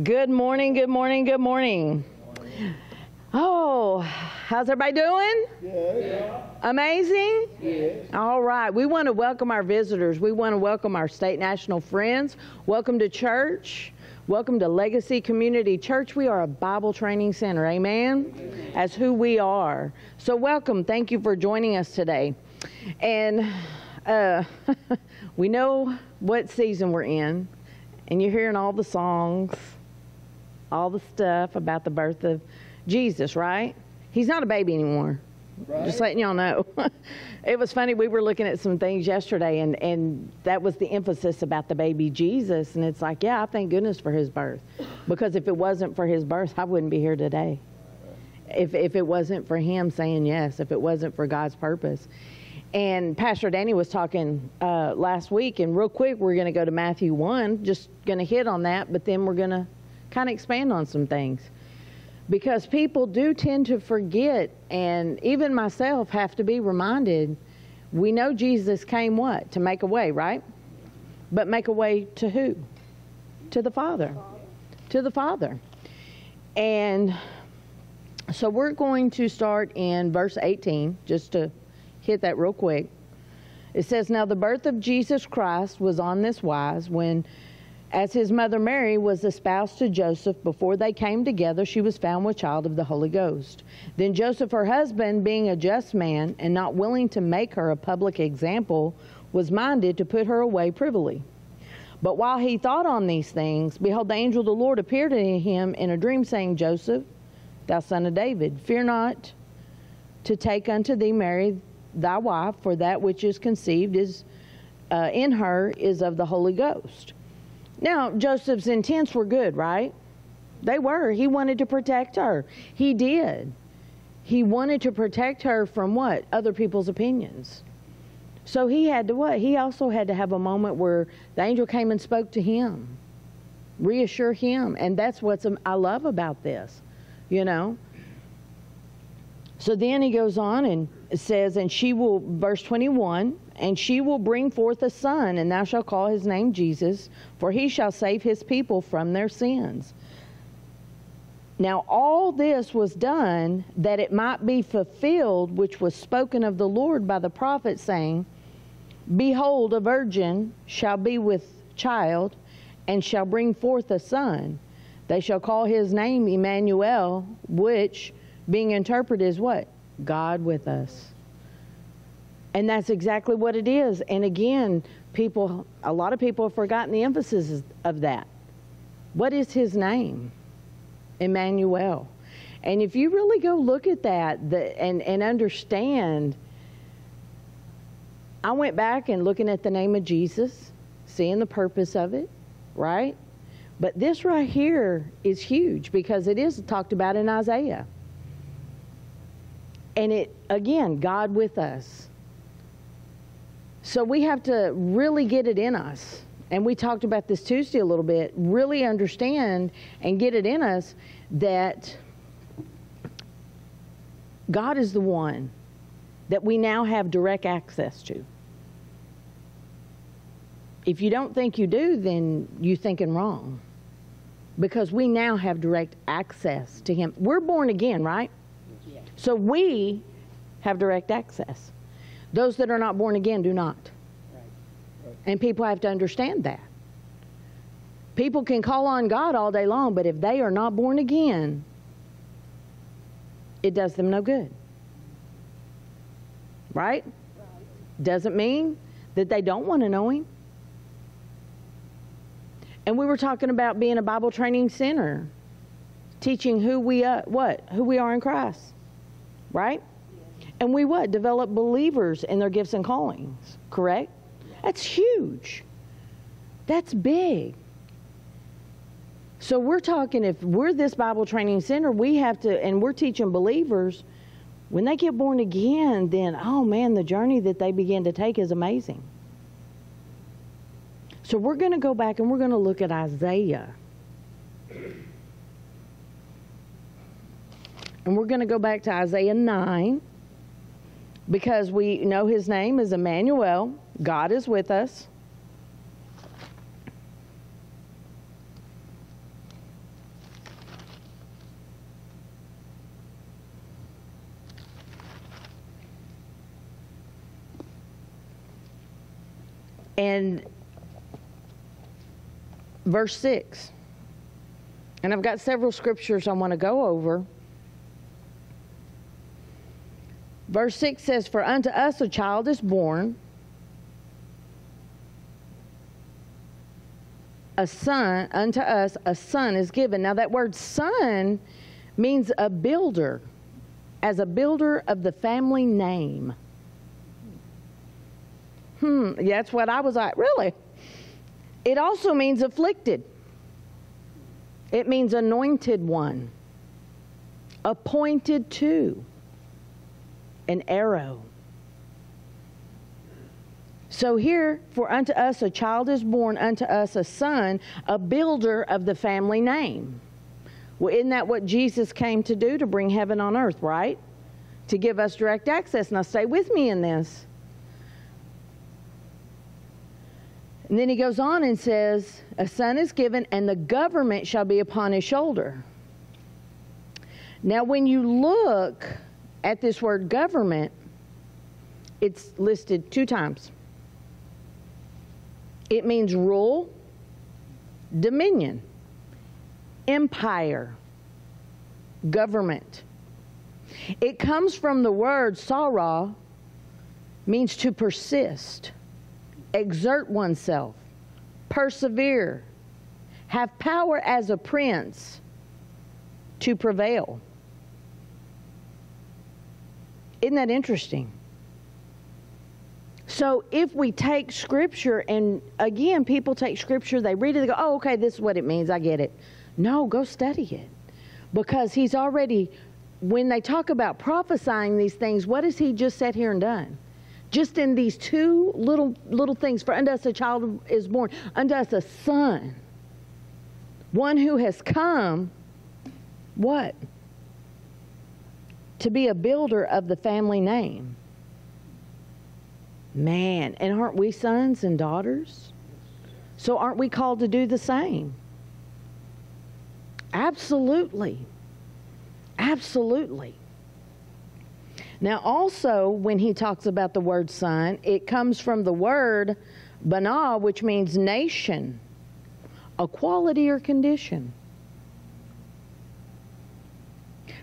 Good morning, good morning, good morning. Oh, how's everybody doing? Good. Amazing? Yes. All right. We want to welcome our visitors. We want to welcome our state national friends. Welcome to church. Welcome to Legacy Community Church. We are a Bible training center. Amen? As who we are. So, welcome. Thank you for joining us today. And uh, we know what season we're in, and you're hearing all the songs, all the stuff about the birth of Jesus, right? He's not a baby anymore. Right. Just letting y'all know. it was funny. We were looking at some things yesterday, and, and that was the emphasis about the baby Jesus. And it's like, yeah, I thank goodness for his birth. Because if it wasn't for his birth, I wouldn't be here today. If, if it wasn't for him saying yes, if it wasn't for God's purpose. And Pastor Danny was talking uh, last week, and real quick, we're going to go to Matthew 1, just going to hit on that, but then we're going to kind of expand on some things because people do tend to forget, and even myself have to be reminded. We know Jesus came what? To make a way, right? But make a way to who? To the Father. To the Father. And so we're going to start in verse 18, just to hit that real quick. It says, Now the birth of Jesus Christ was on this wise when as his mother Mary was espoused to Joseph, before they came together, she was found with child of the Holy Ghost. Then Joseph, her husband, being a just man and not willing to make her a public example, was minded to put her away privily. But while he thought on these things, behold, the angel of the Lord appeared to him in a dream, saying, Joseph, thou son of David, fear not to take unto thee Mary thy wife, for that which is conceived is uh, in her is of the Holy Ghost. Now, Joseph's intents were good, right? They were. He wanted to protect her. He did. He wanted to protect her from what? Other people's opinions. So he had to what? He also had to have a moment where the angel came and spoke to him, reassure him. And that's what I love about this, you know. So then he goes on and says, and she will, verse 21, and she will bring forth a son, and thou shalt call his name Jesus, for he shall save his people from their sins. Now, all this was done that it might be fulfilled, which was spoken of the Lord by the prophet, saying, Behold, a virgin shall be with child, and shall bring forth a son. They shall call his name Emmanuel, which, being interpreted, is what? God with us. And that's exactly what it is. And again, people, a lot of people have forgotten the emphasis of that. What is his name? Emmanuel. And if you really go look at that the, and, and understand, I went back and looking at the name of Jesus, seeing the purpose of it, right? But this right here is huge because it is talked about in Isaiah. And it, again, God with us. So we have to really get it in us. And we talked about this Tuesday a little bit. Really understand and get it in us that God is the one that we now have direct access to. If you don't think you do, then you're thinking wrong. Because we now have direct access to Him. We're born again, right? Yeah. So we have direct access. Those that are not born again do not. Right. Right. And people have to understand that. People can call on God all day long, but if they are not born again, it does them no good. Right? Doesn't mean that they don't want to know Him. And we were talking about being a Bible training center, teaching who we uh, what who we are in Christ, right? And we what? Develop believers in their gifts and callings, correct? That's huge. That's big. So we're talking if we're this Bible training center, we have to and we're teaching believers when they get born again, then oh man, the journey that they begin to take is amazing. So we're going to go back and we're going to look at Isaiah. And we're going to go back to Isaiah 9 because we know his name is Emmanuel, God is with us. And verse 6. And I've got several scriptures I want to go over. Verse 6 says, For unto us a child is born, a son, unto us a son is given. Now, that word son means a builder, as a builder of the family name. Hmm, that's what I was like, really? It also means afflicted. It means anointed one, appointed to, an arrow. So here, for unto us a child is born, unto us a son, a builder of the family name. Well, isn't that what Jesus came to do? To bring heaven on earth, right? To give us direct access. Now, stay with me in this. And then he goes on and says, A son is given, and the government shall be upon his shoulder. Now, when you look at this word government, it's listed two times. It means rule, dominion, empire, government. It comes from the word sarah, means to persist exert oneself, persevere, have power as a prince to prevail. Isn't that interesting? So if we take scripture, and again, people take scripture, they read it, they go, oh, okay, this is what it means, I get it. No, go study it. Because he's already, when they talk about prophesying these things, what has he just sat here and done? just in these two little little things for unto us a child is born unto us a son one who has come what to be a builder of the family name. Man and aren't we sons and daughters? So aren't we called to do the same? Absolutely. Absolutely. Now, also, when he talks about the word son, it comes from the word bana, which means nation, a quality or condition.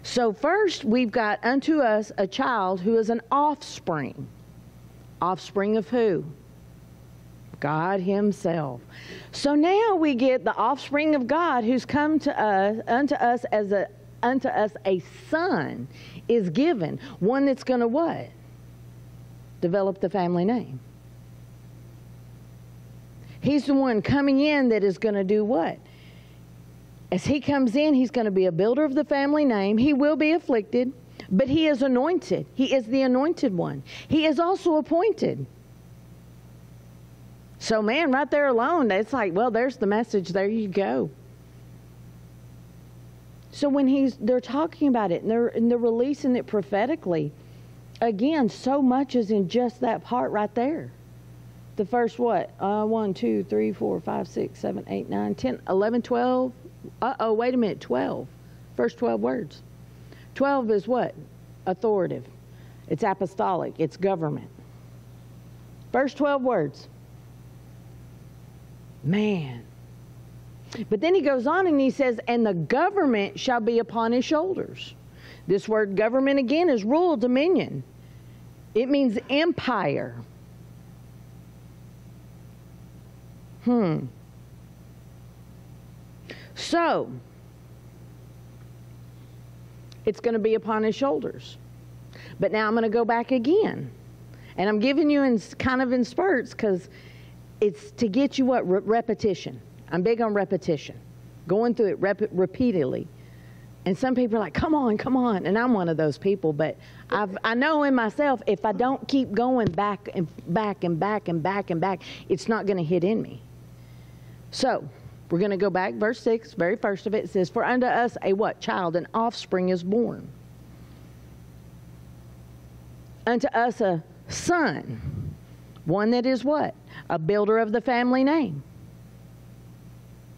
So, first, we've got unto us a child who is an offspring. Offspring of who? God Himself. So now we get the offspring of God who's come to us unto us as a unto us a son is given. One that's going to what? Develop the family name. He's the one coming in that is going to do what? As he comes in, he's going to be a builder of the family name. He will be afflicted, but he is anointed. He is the anointed one. He is also appointed. So, man, right there alone, it's like, well, there's the message. There you go. So when he's they're talking about it and they're and they're releasing it prophetically, again, so much is in just that part right there. The first what? Uh, 1, 2, 3, 4, 5, 6, 7, 8, 9, 10, 11, 12. Uh oh, wait a minute, 12. First 12 words. 12 is what? Authoritative. It's apostolic. It's government. First 12 words. Man, but then he goes on and he says, and the government shall be upon his shoulders. This word government again is rule, dominion. It means empire. Hmm. So, it's going to be upon his shoulders. But now I'm going to go back again. And I'm giving you in kind of in spurts because it's to get you what? Re- repetition. I'm big on repetition, going through it rep- repeatedly. And some people are like, come on, come on. And I'm one of those people. But I've, I know in myself, if I don't keep going back and back and back and back and back, it's not going to hit in me. So we're going to go back, verse 6, very first of it, it says, For unto us a what? Child, an offspring is born. Unto us a son, one that is what? A builder of the family name.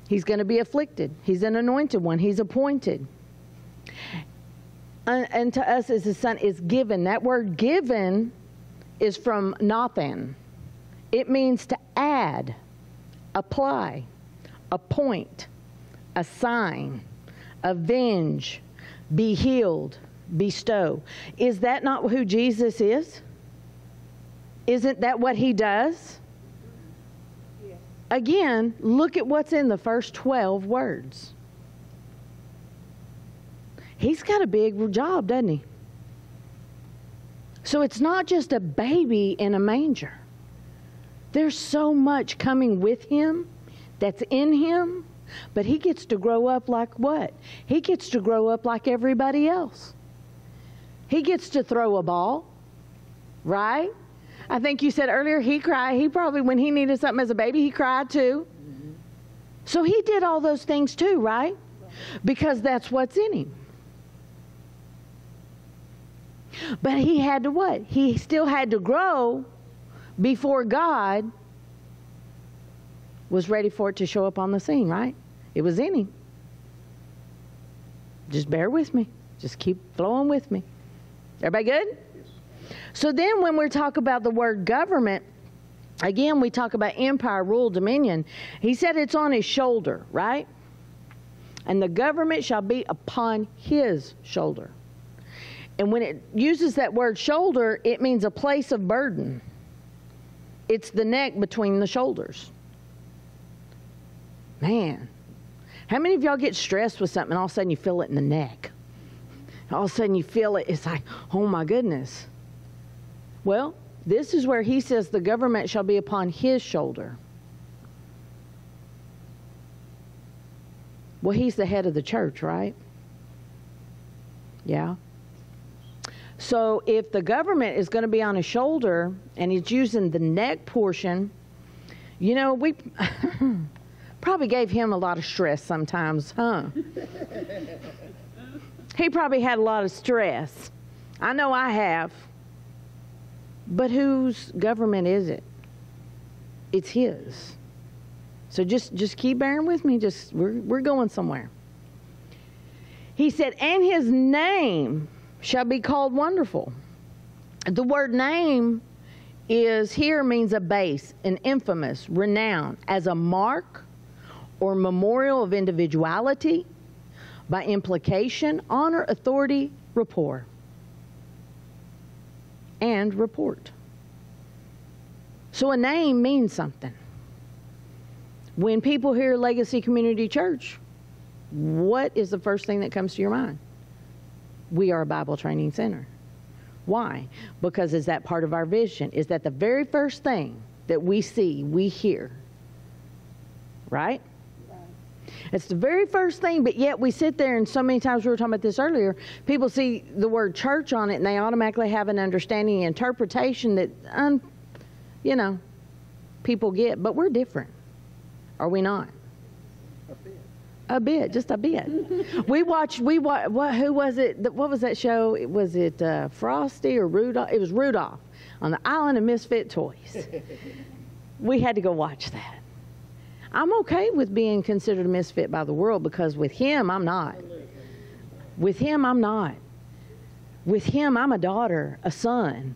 He's going to be afflicted. He's an anointed one. He's appointed. And, to us as a son is given. That word given is from Nathan. It means to add, apply, appoint, assign, avenge, be healed, bestow. Is that not who Jesus is? Isn't that what he does? Again, look at what's in the first 12 words. He's got a big job, doesn't he? So it's not just a baby in a manger. There's so much coming with him that's in him, but he gets to grow up like what? He gets to grow up like everybody else. He gets to throw a ball, right? I think you said earlier he cried. He probably, when he needed something as a baby, he cried too. So he did all those things too, right? Because that's what's in him. But he had to what? He still had to grow before God was ready for it to show up on the scene, right? It was in him. Just bear with me. Just keep flowing with me. Everybody good? So then when we talk about the word government, again, we talk about empire, rule, dominion. He said it's on his shoulder, right? And the government shall be upon his shoulder. And when it uses that word shoulder, it means a place of burden. It's the neck between the shoulders. Man, how many of y'all get stressed with something and all of a sudden you feel it in the neck? All of a sudden you feel it, it's like, oh my goodness. Well, this is where he says the government shall be upon his shoulder. Well, he's the head of the church, right? Yeah. So if the government is going to be on his shoulder and he's using the neck portion, you know, we probably gave him a lot of stress sometimes, huh? he probably had a lot of stress. I know I have. But whose government is it? It's his. So just just keep bearing with me. Just we're we're going somewhere. He said, and his name shall be called wonderful. The word name is here means a base, an infamous, renown, as a mark or memorial of individuality, by implication, honor, authority, rapport, and report. So a name means something. When people hear Legacy Community Church, what is the first thing that comes to your mind? we are a Bible training center. Why? Because is that part of our vision? Is that the very first thing that we see, we hear? Right? It's the very first thing, but yet we sit there and so many times we were talking about this earlier, people see the word church on it and they automatically have an understanding and interpretation that, um, you know, people get, but we're different. Are we not? A bit, a bit just a bit. we watched. We what? What? Who was it? What was that show? Was it uh, Frosty or Rudolph? It was Rudolph on the Island of Misfit Toys. we had to go watch that. I'm okay with being considered a misfit by the world because with him, I'm not. With him, I'm not. With him, I'm a daughter, a son.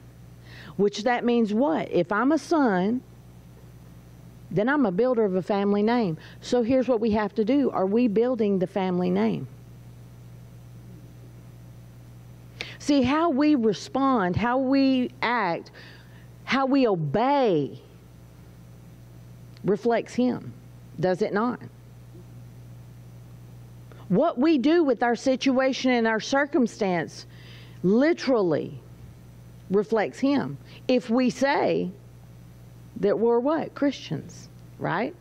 Which that means what? If I'm a son, then I'm a builder of a family name. So here's what we have to do Are we building the family name? See, how we respond, how we act, how we obey reflects Him, does it not? What we do with our situation and our circumstance literally reflects Him. If we say, that we're what? Christians, right?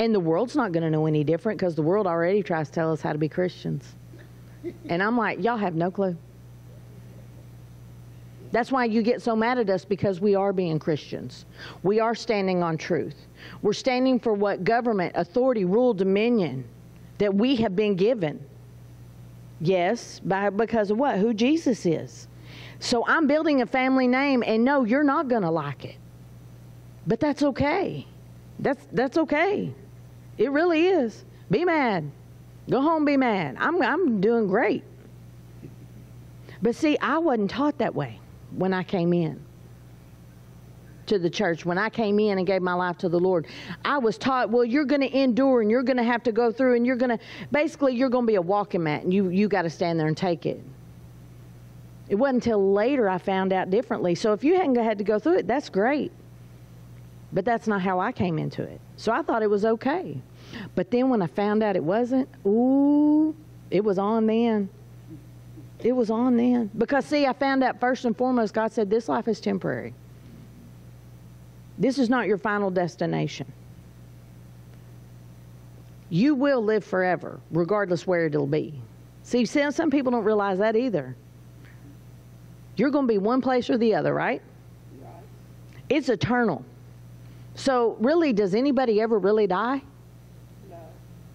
And the world's not going to know any different because the world already tries to tell us how to be Christians. And I'm like, y'all have no clue. That's why you get so mad at us because we are being Christians. We are standing on truth. We're standing for what government, authority, rule, dominion that we have been given. Yes, by, because of what? Who Jesus is. So I'm building a family name, and no, you're not going to like it. But that's okay. That's, that's okay. It really is. Be mad. Go home, be mad. I'm, I'm doing great. But see, I wasn't taught that way when I came in. to the church when I came in and gave my life to the Lord. I was taught, well, you're going to endure and you're going to have to go through and you're going to, basically, you're going to be a walking mat and you, you got to stand there and take it. It wasn't until later I found out differently. So if you hadn't had to go through it, that's great. But that's not how I came into it. So I thought it was okay. But then when I found out it wasn't, ooh, it was on then. It was on then. Because, see, I found out first and foremost, God said, this life is temporary. This is not your final destination. You will live forever, regardless where it'll be. See, some people don't realize that either. You're going to be one place or the other, right? right? It's eternal. So, really, does anybody ever really die?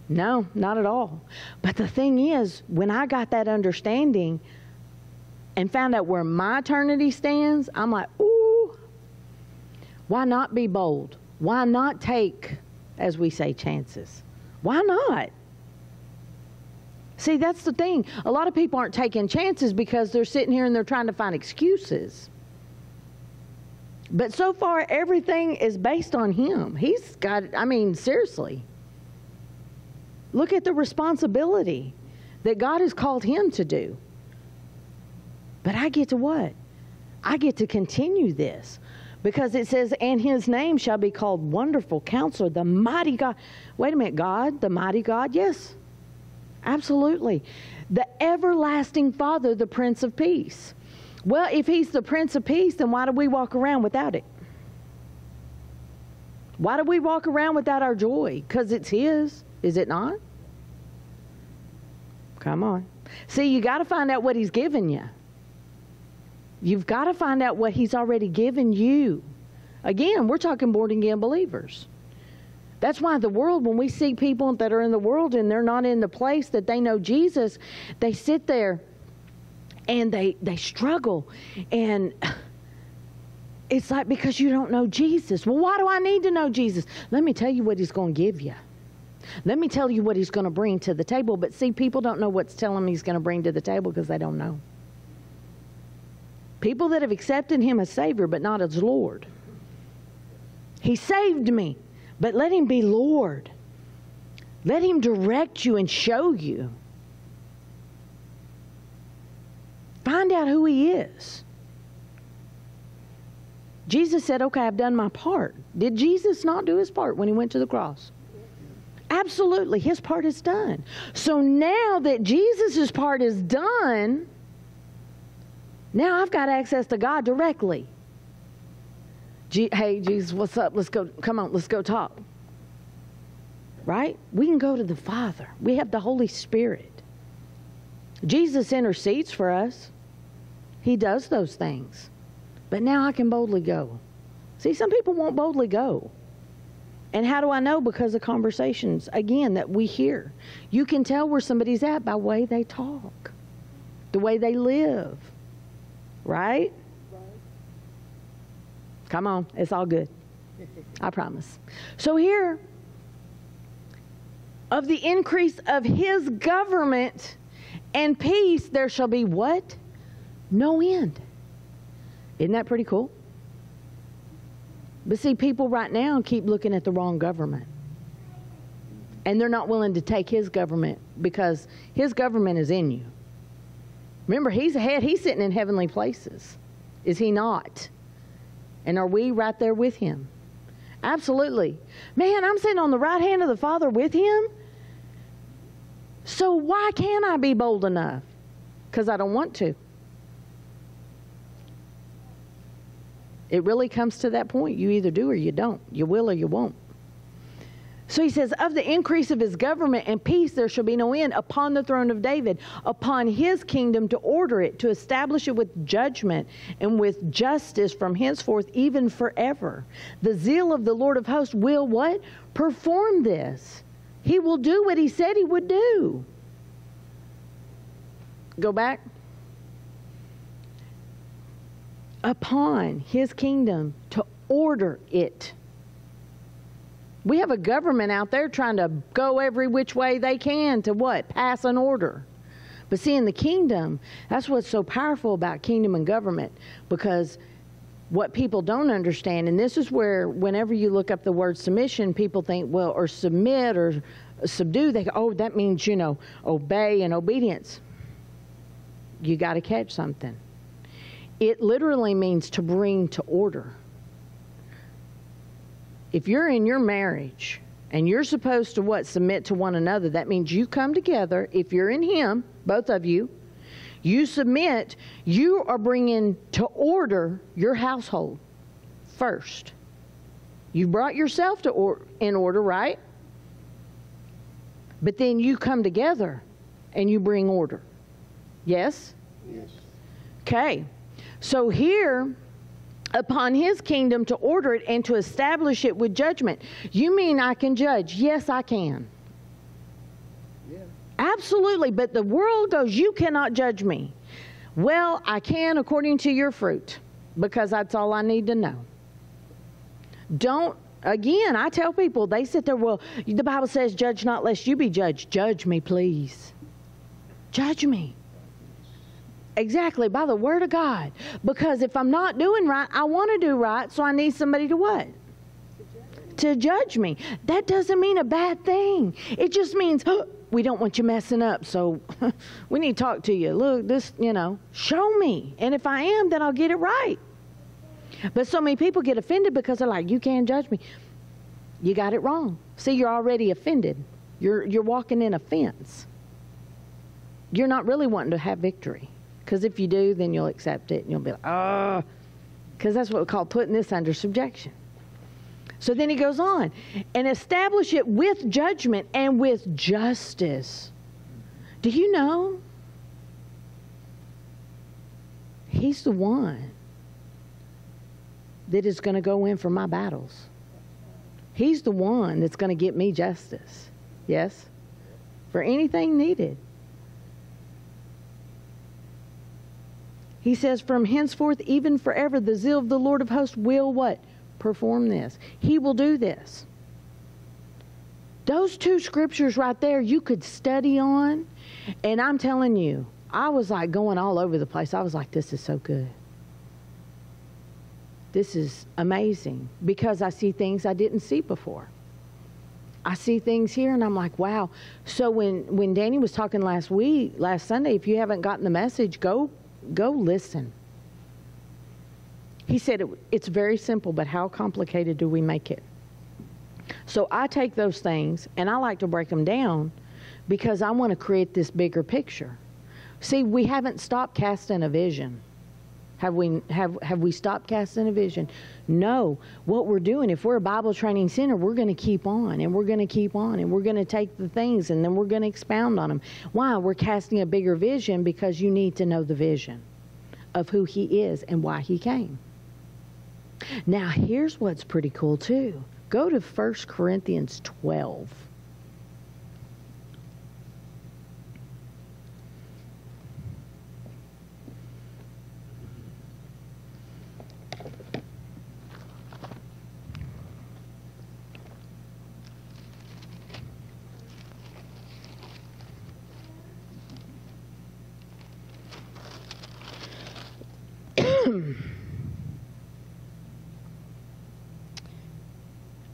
No. No, not at all. But the thing is, when I got that understanding and found out where my eternity stands, I'm like, ooh, why not be bold? Why not take, as we say, chances? Why not? See, that's the thing. A lot of people aren't taking chances because they're sitting here and they're trying to find excuses. But so far, everything is based on him. He's got, I mean, seriously. Look at the responsibility that God has called him to do. But I get to what? I get to continue this because it says, and his name shall be called Wonderful Counselor, the Mighty God. Wait a minute, God, the Mighty God? Yes. Absolutely. The everlasting Father, the Prince of Peace. Well, if He's the Prince of Peace, then why do we walk around without it? Why do we walk around without our joy? Because it's His, is it not? Come on. See, you got to find out what He's given you. You've got to find out what He's already given you. Again, we're talking born again believers. That's why the world, when we see people that are in the world and they're not in the place that they know Jesus, they sit there and they they struggle and it's like because you don't know Jesus. Well, why do I need to know Jesus? Let me tell you what he's going to give you. Let me tell you what he's going to bring to the table. But see, people don't know what's telling them he's going to bring to the table because they don't know. People that have accepted him as Savior but not as Lord. He saved me. But let Him be Lord. Let Him direct you and show you. Find out who He is. Jesus said, Okay, I've done my part. Did Jesus not do his part when he went to the cross? Absolutely, his part is done. So now that Jesus' part is done, now I've got access to God directly hey, Jesus, what's up? Let's go. Come on, let's go talk. Right? We can go to the Father. We have the Holy Spirit. Jesus intercedes for us. He does those things. But now I can boldly go. See, some people won't boldly go. And how do I know? Because of conversations, again, that we hear. You can tell where somebody's at by way they talk, the way they live. Right? Come on, it's all good. I promise. So here, of the increase of his government and peace, there shall be what? No end. Isn't that pretty cool? But see, people right now keep looking at the wrong government. And they're not willing to take his government because his government is in you. Remember, he's ahead, he's sitting in heavenly places. Is he not? And are we right there with him? Absolutely. Man, I'm sitting on the right hand of the Father with him. So why can't I be bold enough? Because I don't want to. It really comes to that point. You either do or you don't. You will or you won't. So he says, Of the increase of his government and peace there shall be no end upon the throne of David, upon his kingdom to order it, to establish it with judgment and with justice from henceforth, even forever. The zeal of the Lord of hosts will what? Perform this. He will do what he said he would do. Go back. Upon his kingdom to order it we have a government out there trying to go every which way they can to what? Pass an order. But see, in the kingdom, that's what's so powerful about kingdom and government because what people don't understand, and this is where whenever you look up the word submission, people think, well, or submit or subdue, they go, oh, that means, you know, obey and obedience. You got to catch something. It literally means to bring to order. If you're in your marriage and you're supposed to what? Submit to one another, that means you come together. If you're in Him, both of you, you submit, you are bringing to order your household first. You brought yourself to or, in order, right? But then you come together and you bring order. Yes? Yes. Okay. So here, upon his kingdom to order it and to establish it with judgment. You mean I can judge? Yes, I can. Yeah. Absolutely. But the world goes, You cannot judge me. Well, I can according to your fruit because that's all I need to know. Don't, again, I tell people, they sit there, Well, the Bible says, Judge not lest you be judged. Judge me, please. Judge me. Exactly, by the word of God. Because if I'm not doing right, I want to do right, so I need somebody to what? To judge me. That doesn't mean a bad thing. It just means oh, we don't want you messing up, so we need to talk to you. Look, this, you know, show me. And if I am, then I'll get it right. But so many people get offended because they're like, you can't judge me. You got it wrong. See, you're already offended. You're, you're walking in offense. You're not really wanting to have victory. Because if you do, then you'll accept it and you'll be like, ah, because that's what we call putting this under subjection. So then he goes on and establish it with judgment and with justice. Do you know? He's the one that is going to go in for my battles. He's the one that's going to get me justice. Yes? For anything needed. He says, From henceforth, even forever, the zeal of the Lord of hosts will what? Perform this. He will do this. Those two scriptures right there, you could study on. And I'm telling you, I was like going all over the place. I was like, this is so good. This is amazing because I see things I didn't see before. I see things here and I'm like, wow. So when, when Danny was talking last week, last Sunday, if you haven't gotten the message, go Go listen. He said it, it's very simple, but how complicated do we make it? So I take those things and I like to break them down because I want to create this bigger picture. See, we haven't stopped casting a vision. Have we, have, have we stopped casting a vision? No. What we're doing, if we're a Bible training center, we're going to keep on and we're going to keep on and we're going to take the things and then we're going to expound on them. Why? We're casting a bigger vision because you need to know the vision of who He is and why He came. Now, here's what's pretty cool too. Go to 1 Corinthians 12.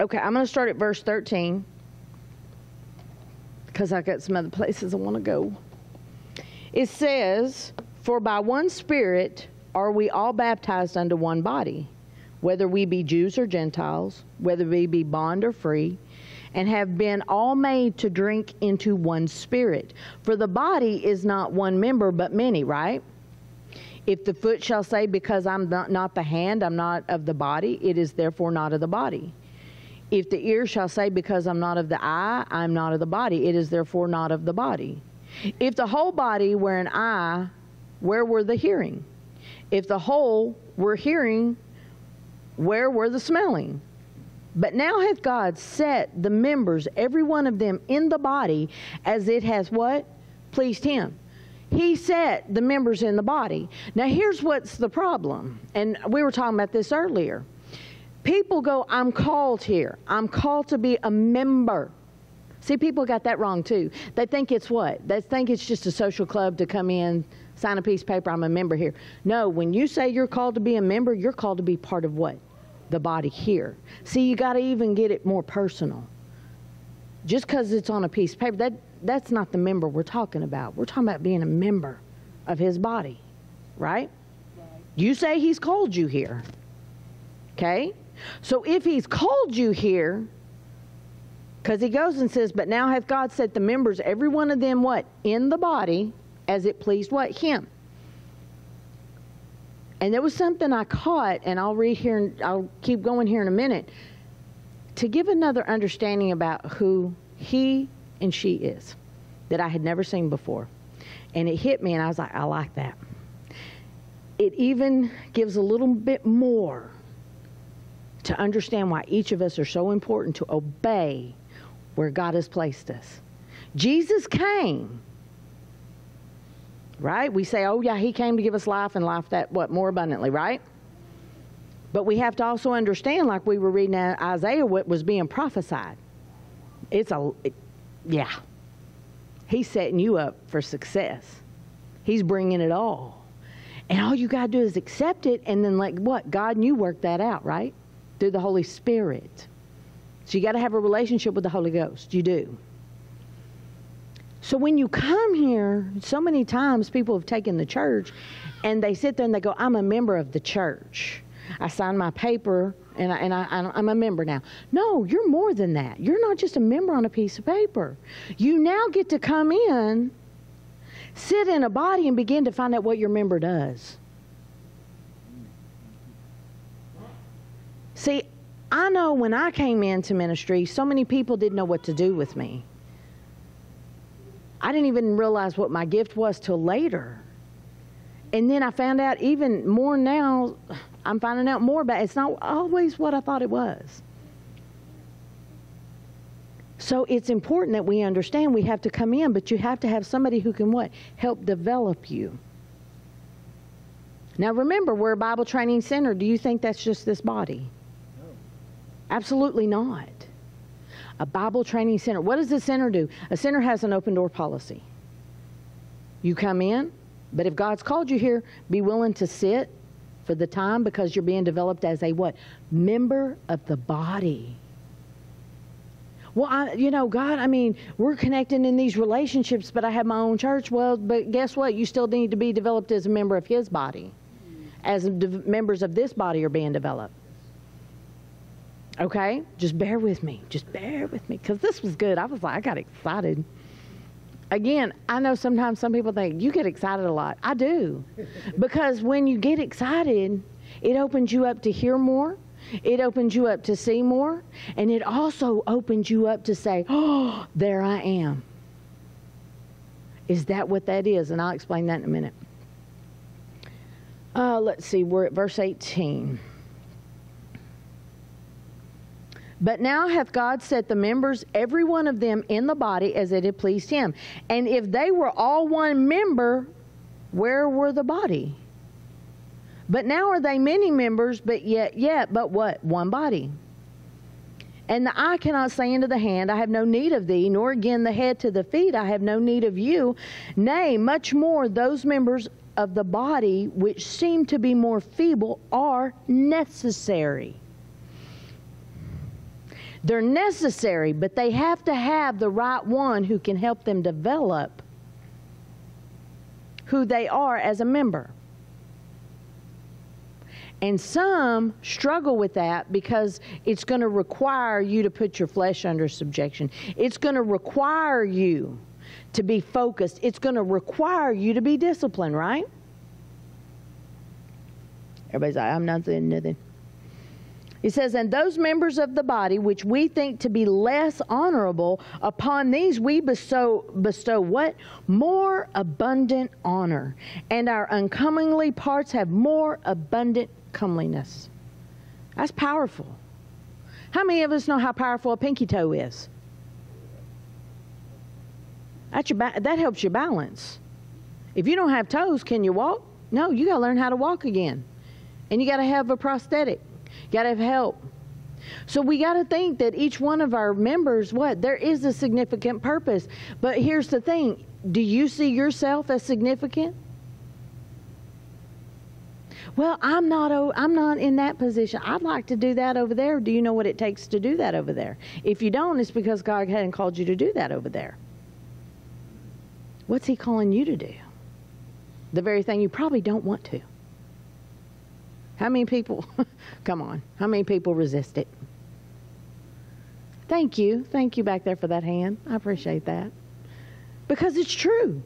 Okay, I'm going to start at verse 13 because I got some other places I want to go. It says, For by one Spirit are we all baptized unto one body, whether we be Jews or Gentiles, whether we be bond or free, and have been all made to drink into one Spirit. For the body is not one member, but many, right? If the foot shall say, Because I'm not, not the hand, I'm not of the body, it is therefore not of the body. If the ear shall say, Because I'm not of the eye, I'm not of the body, it is therefore not of the body. If the whole body were an eye, where were the hearing? If the whole were hearing, where were the smelling? But now hath God set the members, every one of them, in the body as it has what? Pleased him. He set the members in the body. Now here's what's the problem. And we were talking about this earlier People go, I'm called here. I'm called to be a member. See, people got that wrong too. They think it's what? They think it's just a social club to come in, sign a piece of paper, I'm a member here. No, when you say you're called to be a member, you're called to be part of what? The body here. See, you got to even get it more personal. Just because it's on a piece of paper, that, that's not the member we're talking about. We're talking about being a member of his body, right? You say he's called you here. Okay? So if he's called you here, because he goes and says, But now hath God set the members, every one of them, what? In the body, as it pleased what? Him. And there was something I caught, and I'll read here, and I'll keep going here in a minute, to give another understanding about who he and she is that I had never seen before. And it hit me, and I was like, I like that. It even gives a little bit more to understand why each of us are so important to obey where God has placed us. Jesus came, right? We say, oh, yeah, he came to give us life and life that, what, more abundantly, right? But we have to also understand, like we were reading Isaiah, what was being prophesied. It's a, it, yeah. He's setting you up for success. He's bringing it all. And all you got to do is accept it and then, like, what? God and you work that out, right? Through the Holy Spirit. So you got to have a relationship with the Holy Ghost. You do. So when you come here, so many times people have taken the church and they sit there and they go, I'm a member of the church. I signed my paper and, I, and I, I'm a member now. No, you're more than that. You're not just a member on a piece of paper. You now get to come in, sit in a body, and begin to find out what your member does. See, I know when I came into ministry, so many people didn't know what to do with me. I didn't even realize what my gift was till later. And then I found out even more now, I'm finding out more about it. It's not always what I thought it was. So it's important that we understand we have to come in, but you have to have somebody who can what? Help develop you. Now remember, we're a Bible training center. Do you think that's just this body? Absolutely not. A Bible training center. What does a center do? A center has an open door policy. You come in, but if God's called you here, be willing to sit for the time because you're being developed as a what? Member of the body. Well, I, you know, God, I mean, we're connecting in these relationships, but I have my own church. Well, but guess what? You still need to be developed as a member of His body, as members of this body are being developed. Okay? Just bear with me. Just bear with me. Because this was good. I was like, I got excited. Again, I know sometimes some people think you get excited a lot. I do. because when you get excited, it opens you up to hear more. It opens you up to see more. And it also opens you up to say, oh, there I am. Is that what that is? And I'll explain that in a minute. Uh, let's see, we're at verse 18. But now hath God set the members, every one of them, in the body as it had pleased him. And if they were all one member, where were the body? But now are they many members, but yet, yet, but what? One body. And the eye cannot say unto the hand, I have no need of thee, nor again the head to the feet, I have no need of you. Nay, much more those members of the body which seem to be more feeble are necessary. They're necessary, but they have to have the right one who can help them develop who they are as a member. And some struggle with that because it's going to require you to put your flesh under subjection. It's going to require you to be focused. It's going to require you to be disciplined, right? Everybody's like, I'm not saying nothing. He says, And those members of the body which we think to be less honorable, upon these we bestow, bestow what? More abundant honor. And our uncomely parts have more abundant comeliness. That's powerful. How many of us know how powerful a pinky toe is? Your that helps you balance. If you don't have toes, can you walk? No, you got to learn how to walk again. And you got to have a prosthetic. Got to have help. So we got to think that each one of our members, what? There is a significant purpose. But here's the thing do you see yourself as significant? Well, I'm not. I'm not in that position. I'd like to do that over there. Do you know what it takes to do that over there? If you don't, it's because God hadn't called you to do that over there. What's He calling you to do? The very thing you probably don't want to. How many people? come on. How many people resist it? Thank you. Thank you back there for that hand. I appreciate that. Because it's true.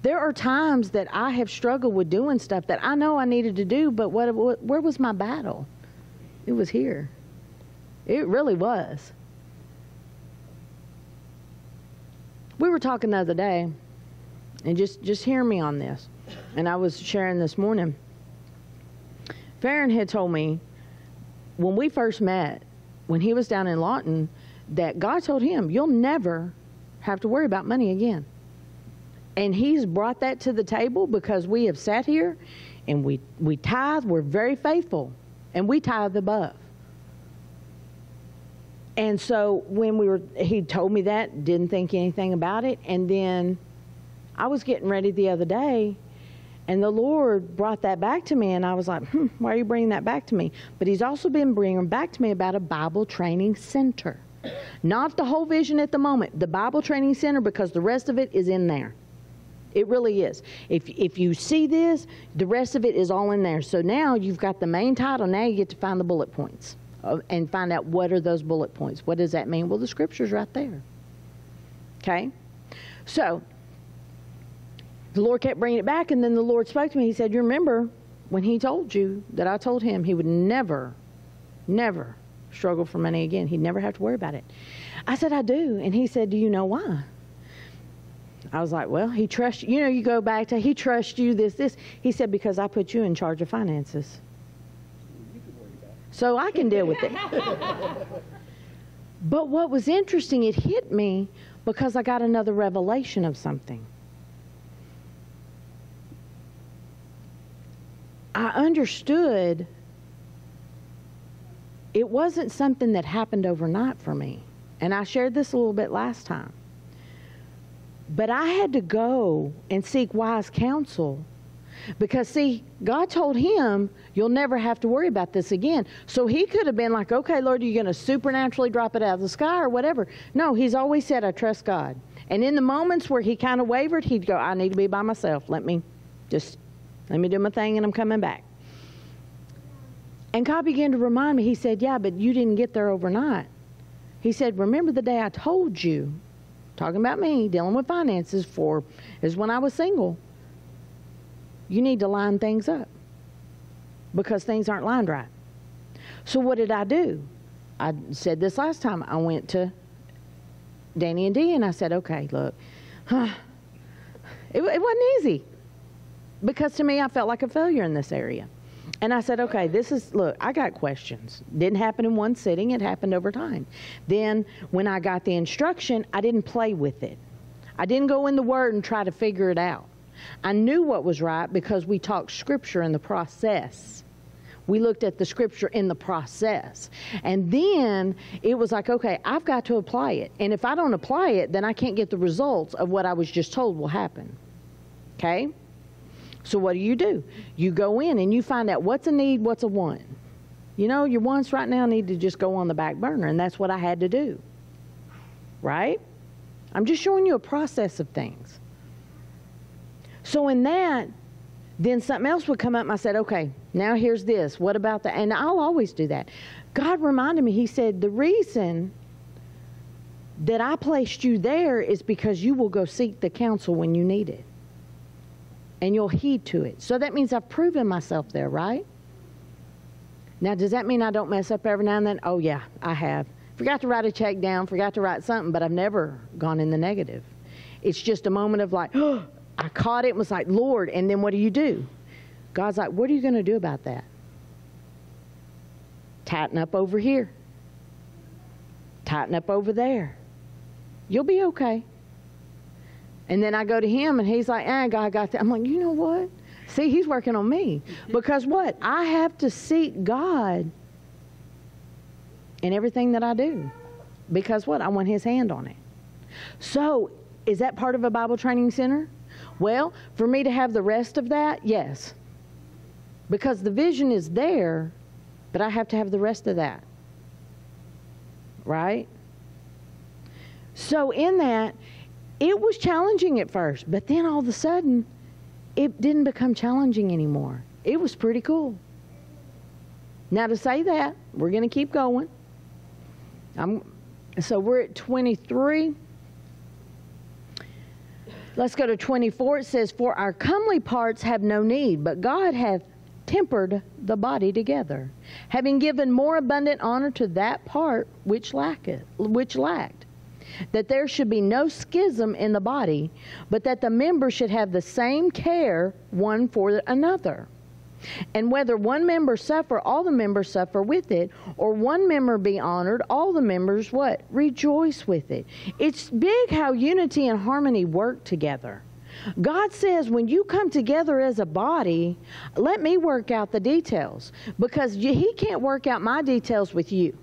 There are times that I have struggled with doing stuff that I know I needed to do, but what, what where was my battle? It was here. It really was. We were talking the other day, and just just hear me on this. And I was sharing this morning. Farron had told me when we first met, when he was down in Lawton, that God told him, You'll never have to worry about money again. And he's brought that to the table because we have sat here and we, we tithe, we're very faithful, and we tithe above. And so when we were, he told me that, didn't think anything about it. And then I was getting ready the other day, and the Lord brought that back to me, and I was like, hmm, why are you bringing that back to me? But He's also been bringing back to me about a Bible training center. Not the whole vision at the moment, the Bible training center, because the rest of it is in there. It really is. If, if you see this, the rest of it is all in there. So now you've got the main title. Now you get to find the bullet points uh, and find out what are those bullet points. What does that mean? Well, the scripture's right there. Okay? So the Lord kept bringing it back, and then the Lord spoke to me. He said, You remember when He told you that I told Him He would never, never struggle for money again? He'd never have to worry about it. I said, I do. And He said, Do you know why? I was like, well, he trusts you. You know, you go back to, he trusts you, this, this. He said, because I put you in charge of finances. So I can deal with it. but what was interesting, it hit me because I got another revelation of something. I understood it wasn't something that happened overnight for me. And I shared this a little bit last time. But I had to go and seek wise counsel because, see, God told him, You'll never have to worry about this again. So he could have been like, Okay, Lord, are you going to supernaturally drop it out of the sky or whatever? No, he's always said, I trust God. And in the moments where he kind of wavered, he'd go, I need to be by myself. Let me just, let me do my thing and I'm coming back. And God began to remind me, He said, Yeah, but you didn't get there overnight. He said, Remember the day I told you talking about me dealing with finances for is when I was single. You need to line things up because things aren't lined right. So what did I do? I said this last time. I went to Danny and Dee and I said, "Okay, look, huh, it, it wasn't easy because to me I felt like a failure in this area." And I said, okay, this is, look, I got questions. Didn't happen in one sitting, it happened over time. Then when I got the instruction, I didn't play with it. I didn't go in the Word and try to figure it out. I knew what was right because we talked Scripture in the process. We looked at the Scripture in the process. And then it was like, okay, I've got to apply it. And if I don't apply it, then I can't get the results of what I was just told will happen. Okay? So what do you do? You go in and you find out what's a need, what's a want. You know, your wants right now need to just go on the back burner, and that's what I had to do. Right? I'm just showing you a process of things. So in that, then something else would come up, and I said, okay, now here's this. What about that? And I'll always do that. God reminded me, He said, the reason that I placed you there is because you will go seek the counsel when you need it and you'll heed to it. So that means I've proven myself there, right? Now, does that mean I don't mess up every now and then? Oh, yeah, I have. Forgot to write a check down, forgot to write something, but I've never gone in the negative. It's just a moment of like, oh, I caught it and was like, Lord, and then what do you do? God's like, what are you going to do about that? Tighten up over here, tighten up over there. You'll be okay. And then I go to him and he's like, ah, God got that. I'm like, you know what? See, he's working on me. Because what? I have to seek God in everything that I do. Because what? I want his hand on it. So, is that part of a Bible training center? Well, for me to have the rest of that, yes. Because the vision is there, but I have to have the rest of that. Right? So, in that, it was challenging at first, but then all of a sudden, it didn't become challenging anymore. It was pretty cool. Now, to say that, we're going to keep going. I'm, so we're at 23. Let's go to 24. It says, For our comely parts have no need, but God hath tempered the body together, having given more abundant honor to that part which lacketh, which lacked, that there should be no schism in the body, but that the members should have the same care one for another. And whether one member suffer, all the members suffer with it, or one member be honored, all the members what? Rejoice with it. It's big how unity and harmony work together. God says, when you come together as a body, let me work out the details because He can't work out my details with you.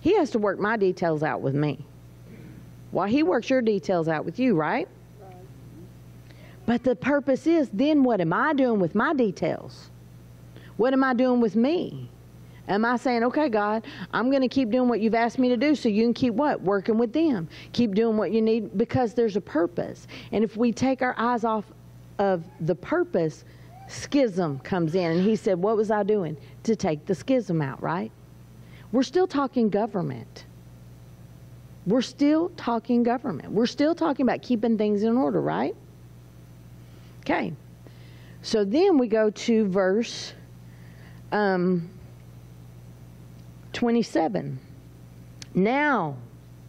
He has to work my details out with me. While He works your details out with you, right? But the purpose is then what am I doing with my details? What am I doing with me? Am I saying, okay, God, I'm going to keep doing what you've asked me to do so you can keep what? Working with them. Keep doing what you need because there's a purpose. And if we take our eyes off of the purpose, schism comes in. And he said, what was I doing? To take the schism out, right? We're still talking government. We're still talking government. We're still talking about keeping things in order, right? Okay. So then we go to verse um, 27. Now,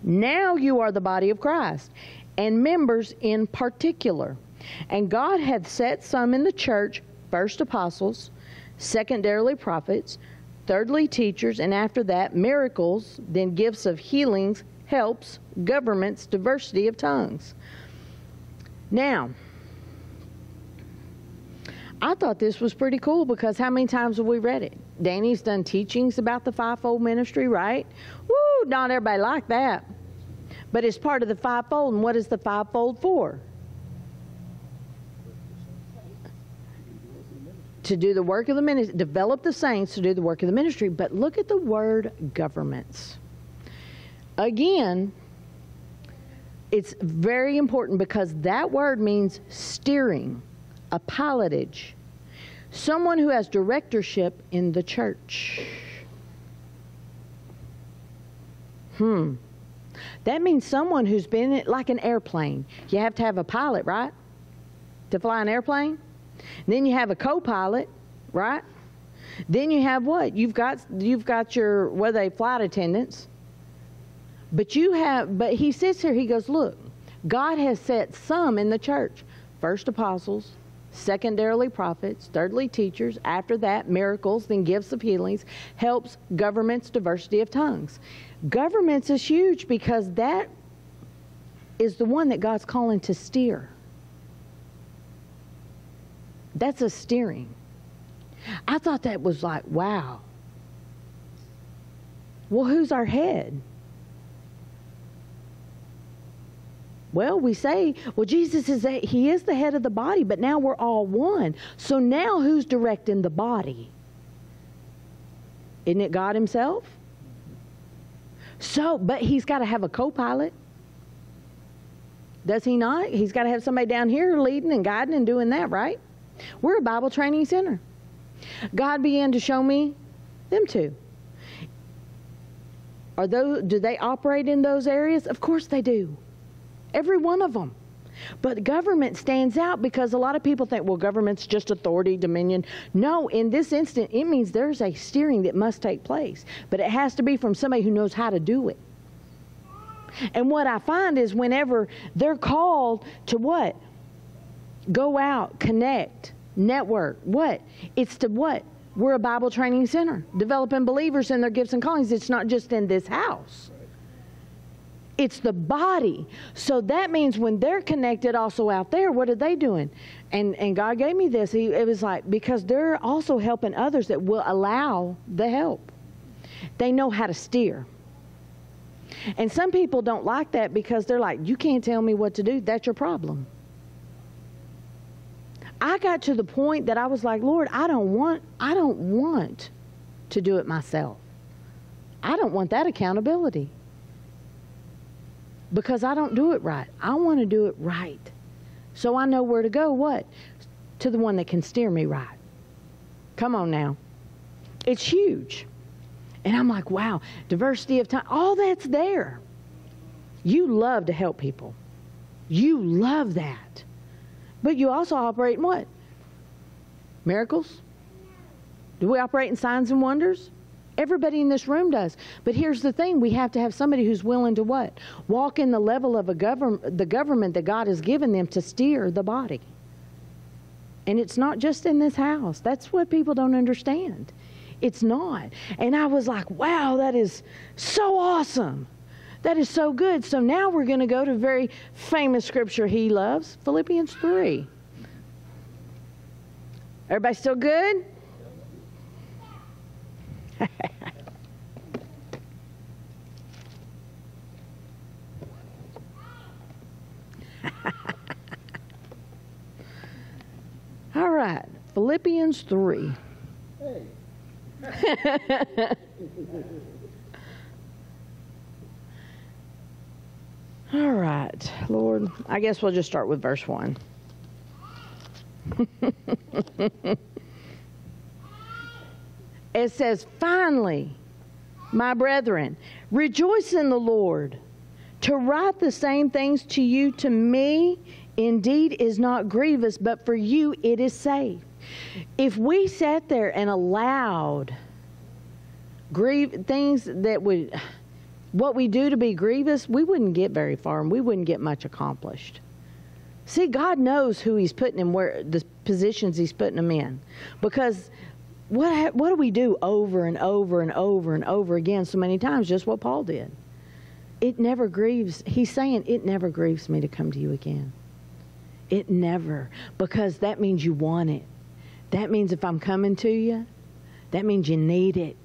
now you are the body of Christ, and members in particular. And God hath set some in the church, first apostles, secondarily prophets, thirdly teachers, and after that miracles, then gifts of healings, helps, governments, diversity of tongues. Now, I thought this was pretty cool because how many times have we read it? Danny's done teachings about the fivefold ministry, right? Woo, not everybody like that. But it's part of the fivefold, and what is the fivefold for? To do the work of the ministry, develop the saints to do the work of the ministry. But look at the word governments. Again, it's very important because that word means steering a pilotage, someone who has directorship in the church. Hmm. That means someone who's been it like an airplane. You have to have a pilot, right? To fly an airplane. Then you have a co-pilot, right? Then you have what? You've got you've got your what they flight attendants. But you have but he sits here, he goes, Look, God has set some in the church. First apostles, secondarily prophets, thirdly teachers, after that miracles, then gifts of healings, helps, governments, diversity of tongues. Governments is huge because that is the one that God's calling to steer. That's a steering. I thought that was like, wow. Well, who's our head? Well, we say, well, Jesus is a, he is the head of the body, but now we're all one. So now who's directing the body? Isn't it God himself? So, but he's got to have a co-pilot. Does he not? He's got to have somebody down here leading and guiding and doing that, right? We're a Bible training center. God began to show me them two. Are those do they operate in those areas? Of course they do. Every one of them. But government stands out because a lot of people think, well, government's just authority, dominion. No, in this instant, it means there's a steering that must take place. But it has to be from somebody who knows how to do it. And what I find is whenever they're called to what? Go out, connect, network. What? It's to what? We're a Bible training center, developing believers in their gifts and callings. It's not just in this house. It's the body. So that means when they're connected also out there, what are they doing? And and God gave me this. He it was like because they're also helping others that will allow the help. They know how to steer. And some people don't like that because they're like, you can't tell me what to do. That's your problem. I got to the point that I was like, Lord, I don't want, I don't want to do it myself. I don't want that accountability because I don't do it right. I want to do it right. So I know where to go. What? To the one that can steer me right. Come on now. It's huge. And I'm like, wow, diversity of time, all that's there. You love to help people. You love that. But you also operate in what? Miracles? Do we operate in signs and wonders? Everybody in this room does. But here's the thing we have to have somebody who's willing to what? Walk in the level of a government the government that God has given them to steer the body. And it's not just in this house. That's what people don't understand. It's not. And I was like, wow, that is so awesome. That is so good. So now we're going to go to very famous scripture he loves, Philippians 3. Everybody still good? All right, Philippians 3. Hey. All right, Lord, I guess we'll just start with verse 1. it says, Finally, my brethren, rejoice in the Lord. To write the same things to you, to me, indeed is not grievous, but for you it is safe. If we sat there and allowed grieve things that would what we do to be grievous, we wouldn't get very far and we wouldn't get much accomplished. See, God knows who He's putting in where the positions He's putting them in. Because what what do we do over and over and over and over again so many times? Just what Paul did. It never grieves. He's saying it never grieves me to come to you again. It never, because that means you want it. That means if I'm coming to you, that means you need it.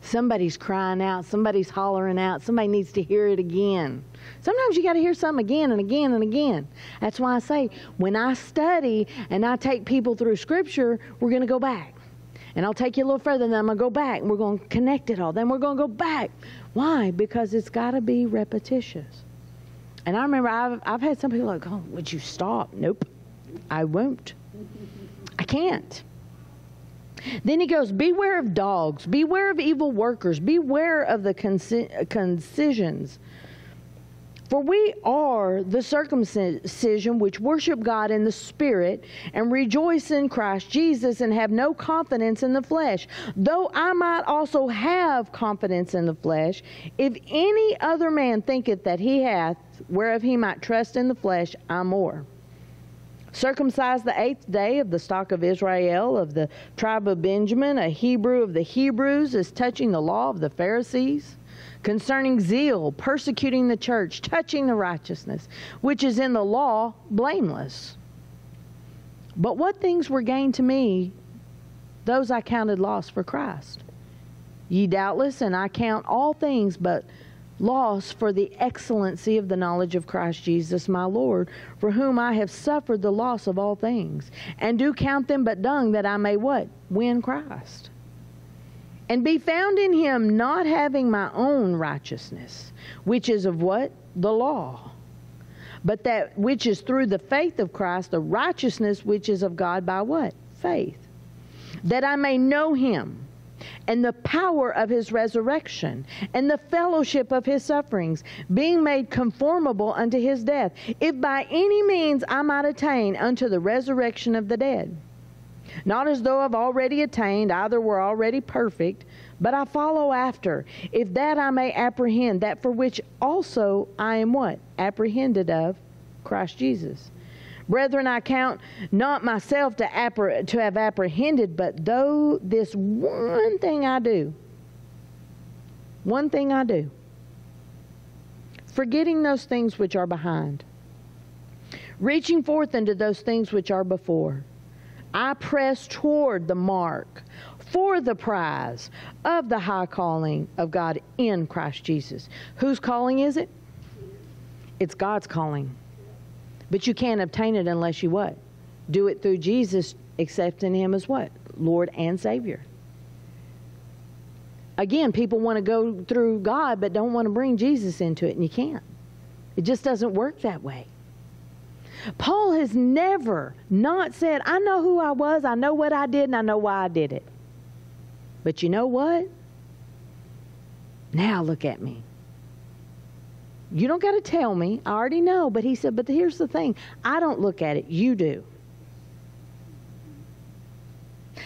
Somebody's crying out, somebody's hollering out, somebody needs to hear it again. Sometimes you got to hear something again and again and again. That's why I say when I study and I take people through Scripture, we're going to go back. And I'll take you a little further, and then I'm going to go back and we're going to connect it all. Then we're going to go back. Why? Because it's got to be repetitious. And I remember I've, I've had some people like, oh, would you stop? Nope, I won't. I can't. Then he goes, Beware of dogs, beware of evil workers, beware of the uh, concisions. For we are the circumcision which worship God in the Spirit and rejoice in Christ Jesus and have no confidence in the flesh. Though I might also have confidence in the flesh, if any other man thinketh that he hath, whereof he might trust in the flesh, I more circumcised the eighth day of the stock of Israel, of the tribe of Benjamin, a Hebrew of the Hebrews, as touching the law of the Pharisees, concerning zeal, persecuting the church, touching the righteousness, which is in the law, blameless. But what things were gained to me, those I counted loss for Christ. Ye doubtless, and I count all things but loss for the excellency of the knowledge of Christ Jesus my Lord, for whom I have suffered the loss of all things, and do count them but dung that I may what? Win Christ. And be found in him not having my own righteousness, which is of what? The law. But that which is through the faith of Christ, the righteousness which is of God by what? Faith. That I may know him and the power of his resurrection and the fellowship of his sufferings, being made conformable unto his death, if by any means I might attain unto the resurrection of the dead. Not as though I've already attained, either were already perfect, but I follow after, if that I may apprehend that for which also I am what? Apprehended of Christ Jesus. Brethren, I count not myself to, appre- to have apprehended, but though this one thing I do, one thing I do, forgetting those things which are behind, reaching forth into those things which are before, I press toward the mark for the prize of the high calling of God in Christ Jesus. Whose calling is it? It's God's calling. But you can't obtain it unless you what? do it through Jesus, accepting Him as what? Lord and Savior. Again, people want to go through God but don't want to bring Jesus into it, and you can't. It just doesn't work that way. Paul has never not said, I know who I was, I know what I did, and I know why I did it. But you know what? Now look at me. You don't got to tell me. I already know. But he said, but here's the thing I don't look at it. You do.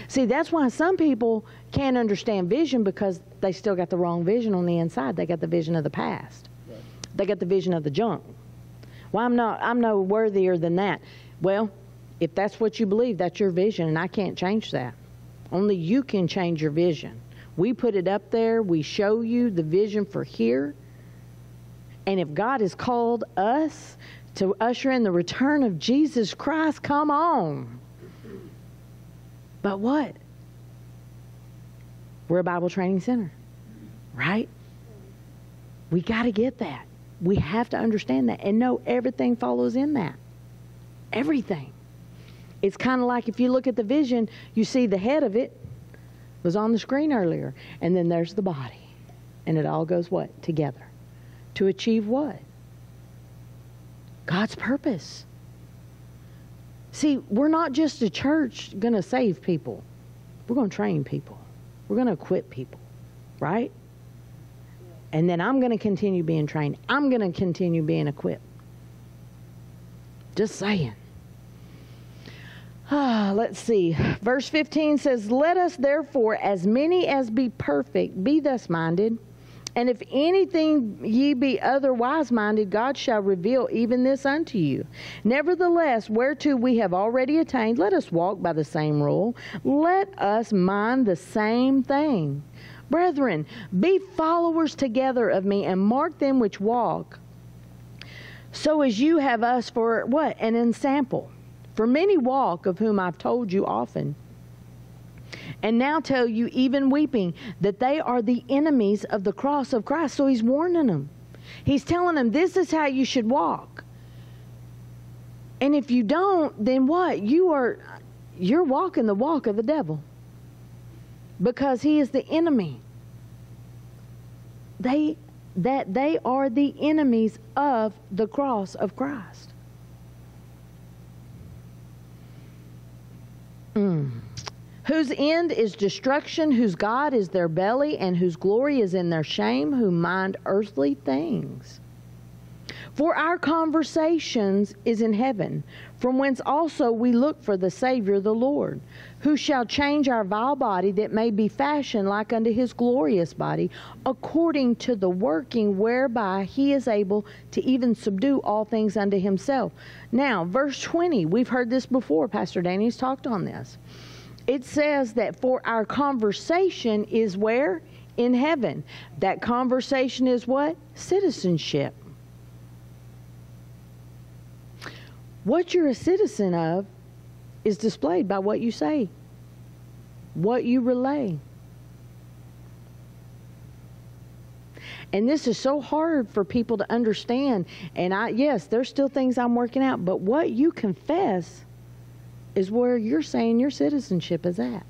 See, that's why some people can't understand vision because they still got the wrong vision on the inside. They got the vision of the past. Right. They got the vision of the junk. Well, I'm not I'm no worthier than that. Well, if that's what you believe, that's your vision and I can't change that. Only you can change your vision. We put it up there, we show you the vision for here. And if God has called us to usher in the return of Jesus Christ, come on. But what? We're a Bible training center, right? We got to get that. We have to understand that and know everything follows in that. Everything. It's kind of like if you look at the vision, you see the head of it was on the screen earlier, and then there's the body. And it all goes what? Together. To achieve what? God's purpose. See, we're not just a church going to save people. We're going to train people. We're going to equip people, right? And then I'm going to continue being trained. I'm going to continue being equipped. Just saying. Ah, let's see. Verse 15 says, Let us therefore, as many as be perfect, be thus minded. And if anything ye be otherwise minded, God shall reveal even this unto you. Nevertheless, whereto we have already attained, let us walk by the same rule. Let us mind the same thing. Brethren, be followers together of me, and mark them which walk, so as you have us for what? An ensample. For many walk, of whom I've told you often and now tell you, even weeping, that they are the enemies of the cross of Christ. So he's warning them. He's telling them, this is how you should walk. And if you don't, then what? You are you're walking the walk of the devil. Because he is the enemy. They that they are the enemies of the cross of Christ. Mm whose end is destruction, whose God is their belly, and whose glory is in their shame, who mind earthly things. For our conversations is in heaven, from whence also we look for the Savior, the Lord, who shall change our vile body that may be fashioned like unto his glorious body, according to the working whereby he is able to even subdue all things unto himself. Now, verse 20, we've heard this before. Pastor Danny's talked on this it says that for our conversation is where? In heaven. That conversation is what? Citizenship. What you're a citizen of is displayed by what you say, what you relay. And this is so hard for people to understand. And I, yes, there's still things I'm working out, but what you confess is where you're saying your citizenship is at.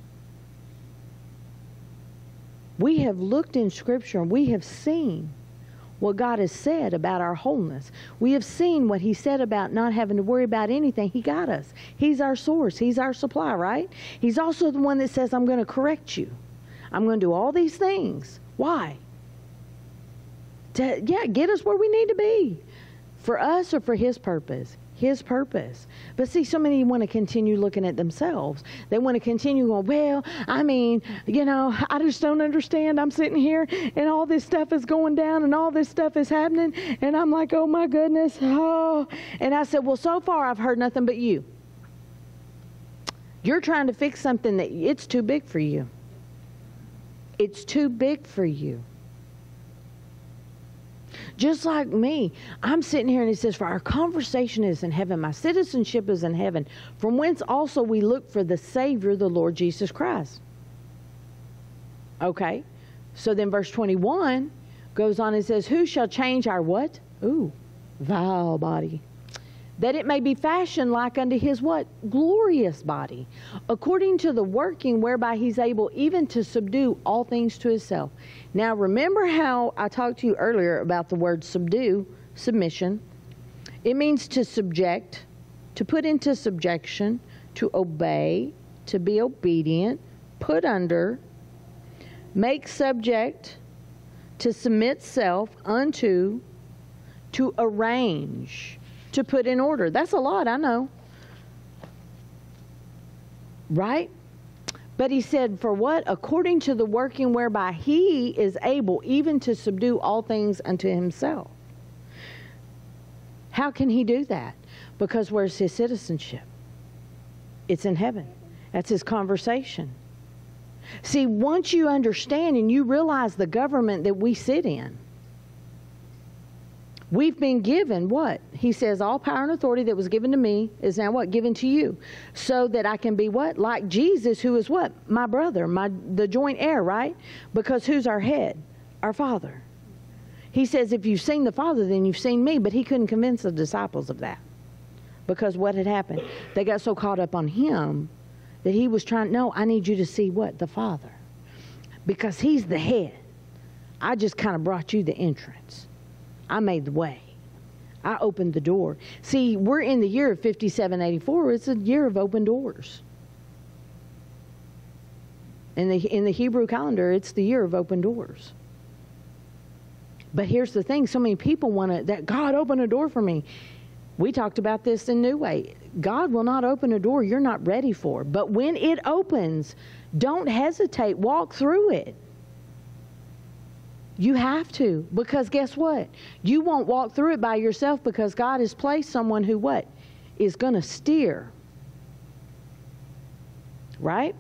We have looked in Scripture and we have seen what God has said about our wholeness. We have seen what He said about not having to worry about anything. He got us. He's our source, He's our supply, right? He's also the one that says, I'm going to correct you. I'm going to do all these things. Why? To, yeah, get us where we need to be. For us or for His purpose? His purpose. But see, so many want to continue looking at themselves. They want to continue going, well, I mean, you know, I just don't understand. I'm sitting here and all this stuff is going down and all this stuff is happening. And I'm like, oh my goodness. Oh. And I said, well, so far I've heard nothing but you. You're trying to fix something that it's too big for you. It's too big for you. Just like me, I'm sitting here and he says, For our conversation is in heaven, my citizenship is in heaven, from whence also we look for the Savior, the Lord Jesus Christ. Okay, so then verse 21 goes on and says, Who shall change our what? Ooh, vile body that it may be fashioned like unto his what? Glorious body, according to the working whereby he's able even to subdue all things to himself. Now, remember how I talked to you earlier about the word subdue, submission. It means to subject, to put into subjection, to obey, to be obedient, put under, make subject, to submit self unto, to arrange, to put in order. That's a lot, I know. Right? But he said, For what? According to the working whereby he is able even to subdue all things unto himself. How can he do that? Because where's his citizenship? It's in heaven. That's his conversation. See, once you understand and you realize the government that we sit in, we've been given what? He says, All power and authority that was given to me is now what? Given to you. So that I can be what? Like Jesus, who is what? My brother, my the joint heir, right? Because who's our head? Our Father. He says, If you've seen the Father, then you've seen me. But he couldn't convince the disciples of that. Because what had happened? They got so caught up on him that he was trying, no, I need you to see what? The Father. Because he's the head. I just kind of brought you the entrance. I made the way. I opened the door. See, we're in the year of 5784. It's a year of open doors. In the, in the Hebrew calendar, it's the year of open doors. But here's the thing so many people want to, that God open a door for me. We talked about this in New Way. God will not open a door you're not ready for. But when it opens, don't hesitate, walk through it. You have to, because guess what? You won't walk through it by yourself because God has placed someone who what? Is going to steer. Right?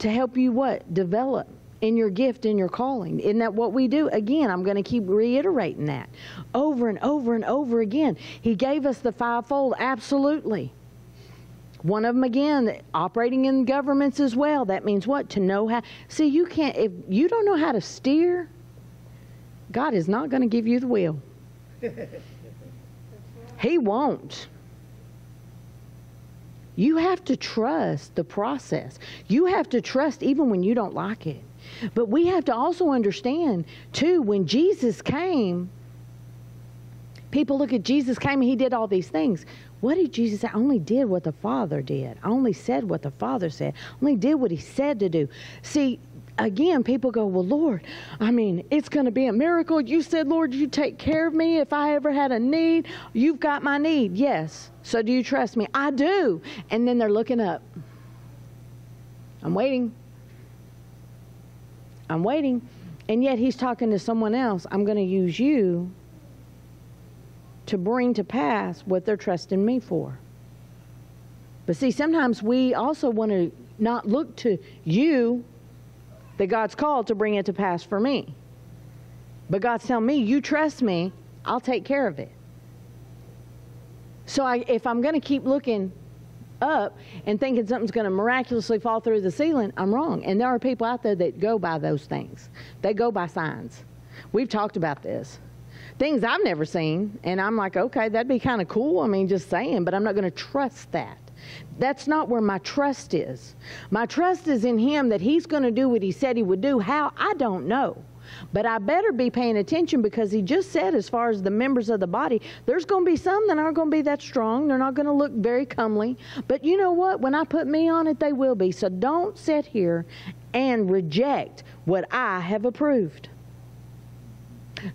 To help you what? Develop in your gift, in your calling. Isn't that what we do? Again, I'm going to keep reiterating that over and over and over again. He gave us the fivefold, absolutely. One of them again, operating in governments as well. That means what? To know how. See, you can't, if you don't know how to steer, God is not going to give you the wheel. he won't. You have to trust the process. You have to trust even when you don't like it. But we have to also understand, too, when Jesus came, people look at Jesus came and he did all these things. What did Jesus? I only did what the Father did. I only said what the Father said. I only did what he said to do. See, again, people go, Well, Lord, I mean, it's going to be a miracle. You said, Lord, you take care of me if I ever had a need. You've got my need. Yes. So do you trust me? I do. And then they're looking up. I'm waiting. I'm waiting. And yet he's talking to someone else. I'm going to use you to bring to pass what they're trusting me for. But see, sometimes we also want to not look to you that God's called to bring it to pass for me. But God's telling me, you trust me, I'll take care of it. So I, if I'm going to keep looking up and thinking something's going to miraculously fall through the ceiling, I'm wrong. And there are people out there that go by those things. They go by signs. We've talked about this. Things I've never seen, and I'm like, okay, that'd be kind of cool. I mean, just saying, but I'm not going to trust that. That's not where my trust is. My trust is in Him that He's going to do what He said He would do. How? I don't know. But I better be paying attention because he just said, as far as the members of the body, there's going to be some that aren't going to be that strong. They're not going to look very comely. But you know what? When I put me on it, they will be. So don't sit here and reject what I have approved.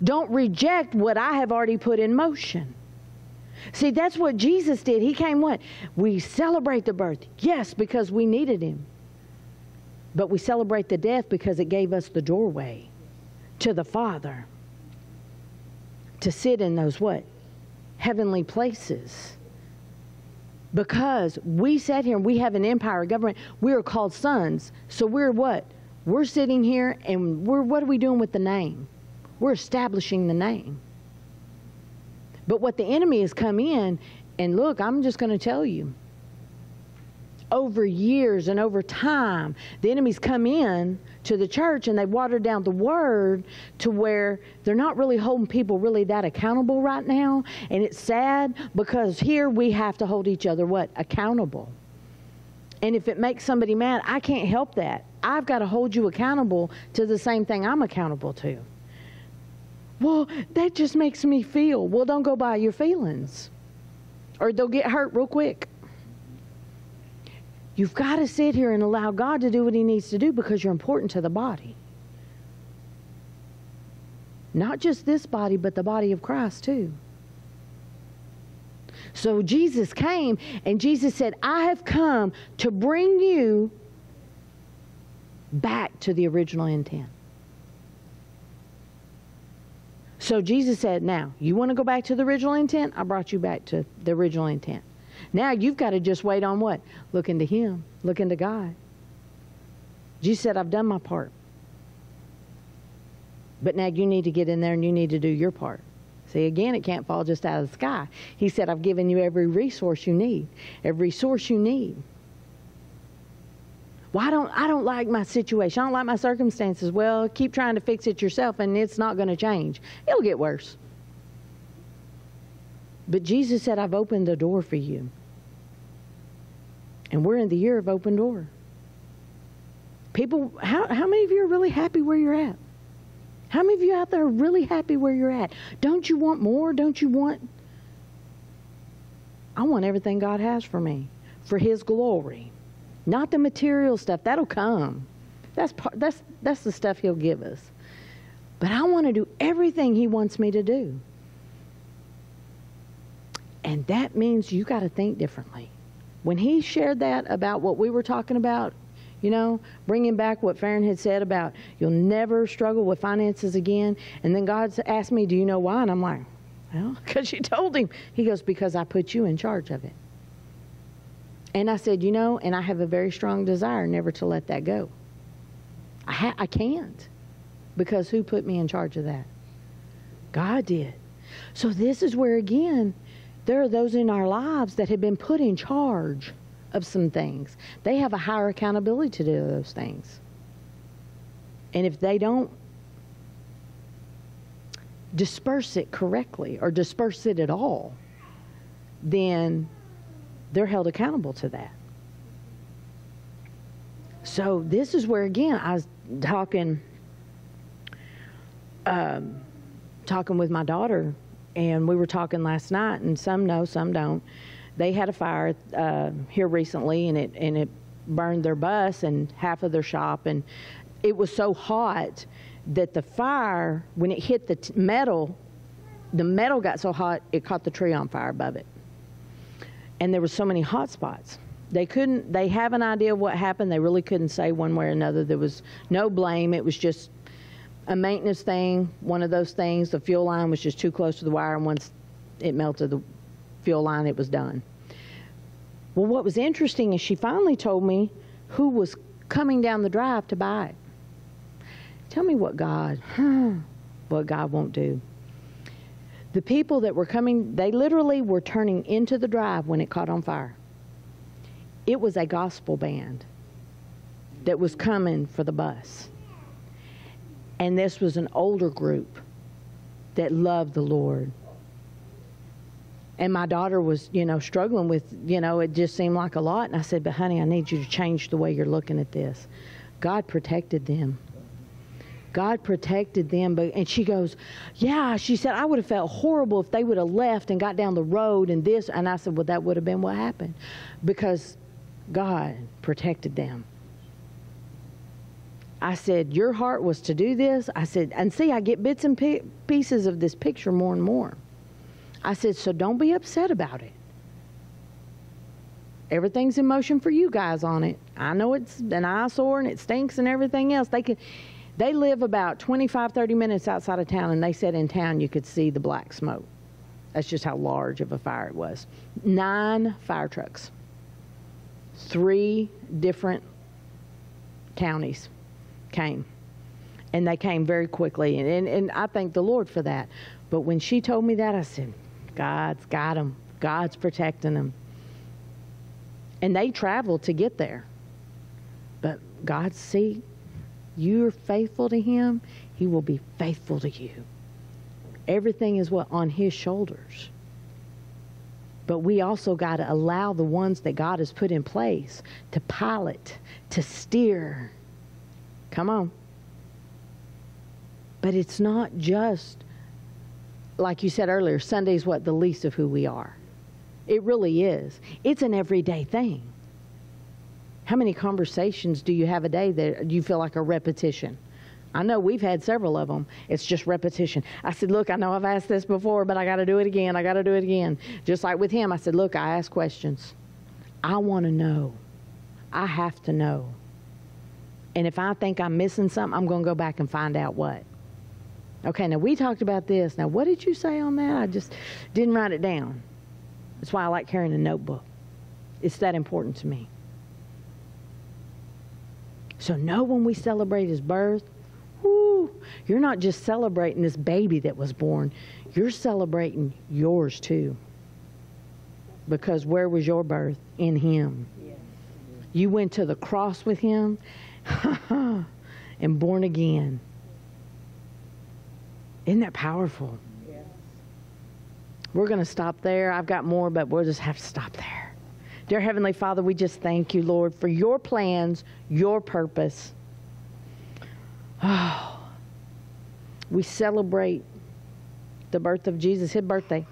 Don't reject what I have already put in motion. See, that's what Jesus did. He came what? We celebrate the birth. Yes, because we needed him. But we celebrate the death because it gave us the doorway to the Father to sit in those what? Heavenly places. Because we sat here and we have an empire, government. We are called sons. So we're what? We're sitting here and we're what are we doing with the name? We're establishing the name. But what the enemy has come in, and look, I'm just going to tell you. Over years and over time, the enemy's come in to the church and they watered down the word to where they're not really holding people really that accountable right now. And it's sad because here we have to hold each other what? Accountable. And if it makes somebody mad, I can't help that. I've got to hold you accountable to the same thing I'm accountable to. Well, that just makes me feel. Well, don't go by your feelings, or they'll get hurt real quick. You've got to sit here and allow God to do what He needs to do because you're important to the body. Not just this body, but the body of Christ too. So Jesus came and Jesus said, I have come to bring you back to the original intent. So Jesus said, Now, you want to go back to the original intent? I brought you back to the original intent. Now you've got to just wait on what? Look into Him, look into God. Jesus said, I've done my part. But now you need to get in there and you need to do your part. See, again, it can't fall just out of the sky. He said, I've given you every resource you need, every source you need. I don't, I don't like my situation. I don't like my circumstances. Well, keep trying to fix it yourself, and it's not going to change. It'll get worse. But Jesus said, I've opened the door for you. And we're in the year of open door. People, how, how many of you are really happy where you're at? How many of you out there are really happy where you're at? Don't you want more? Don't you want? I want everything God has for me, for His glory, not the material stuff. That'll come. That's part, that's that's the stuff He'll give us. But I want to do everything He wants me to do. And that means you got to think differently. When he shared that about what we were talking about, you know, bringing back what Farron had said about you'll never struggle with finances again. And then God asked me, Do you know why? And I'm like, Well, because you told him. He goes, Because I put you in charge of it. And I said, You know, and I have a very strong desire never to let that go. I, ha- I can't. Because who put me in charge of that? God did. So this is where, again, there are those in our lives that have been put in charge of some things. They have a higher accountability to do those things. And if they don't disperse it correctly or disperse it at all, then they're held accountable to that. So this is where again I was talking um, talking with my daughter and we were talking last night, and some know, some don't. They had a fire uh, here recently, and it and it burned their bus and half of their shop, and it was so hot that the fire, when it hit the metal, the metal got so hot it caught the tree on fire above it, and there were so many hot spots. They couldn't. They have an idea of what happened. They really couldn't say one way or another. There was no blame. It was just a maintenance thing, one of those things, the fuel line was just too close to the wire, and once it melted the fuel line, it was done. Well, what was interesting is she finally told me who was coming down the drive to buy it. Tell me what God, what God won't do. The people that were coming, they literally were turning into the drive when it caught on fire. It was a gospel band that was coming for the bus. And this was an older group that loved the Lord. And my daughter was, you know, struggling with, you know, it just seemed like a lot. And I said, But honey, I need you to change the way you're looking at this. God protected them. God protected them. But, and she goes, Yeah, she said, I would have felt horrible if they would have left and got down the road and this. And I said, Well, that would have been what happened because God protected them. I said, Your heart was to do this. I said, And see, I get bits and pieces of this picture more and more. I said, So don't be upset about it. Everything's in motion for you guys on it. I know it's an eyesore and it stinks and everything else. They could. They live about 25, 30 minutes outside of town, and they said in town you could see the black smoke. That's just how large of a fire it was. Nine fire trucks, three different counties came. And they came very quickly. And, and, and I thank the Lord for that. But when she told me that, I said, God's got them, God's protecting them. And they traveled to get there. But God, see, you're faithful to Him, He will be faithful to you. Everything is what on His shoulders. But we also got to allow the ones that God has put in place to pilot, to steer. Come on. But it's not just, like you said earlier, Sunday's what? The least of who we are. It really is. It's an everyday thing. How many conversations do you have a day that you feel like a repetition? I know we've had several of them. It's just repetition. I said, Look, I know I've asked this before, but I got to do it again. I got to do it again. Just like with him, I said, Look, I ask questions. I want to know. I have to know. And if I think I'm missing something, I'm going to go back and find out what. Okay, now we talked about this. Now, what did you say on that? I just didn't write it down. That's why I like carrying a notebook. It's that important to me. So, know when we celebrate his birth, whoo, you're not just celebrating this baby that was born, you're celebrating yours too. Because where was your birth? In him. You went to the cross with him and born again. Isn't that powerful? Yes. We're going to stop there. I've got more, but we'll just have to stop there. Dear Heavenly Father, we just thank you, Lord, for your plans, your purpose. Oh, we celebrate the birth of Jesus, his birthday.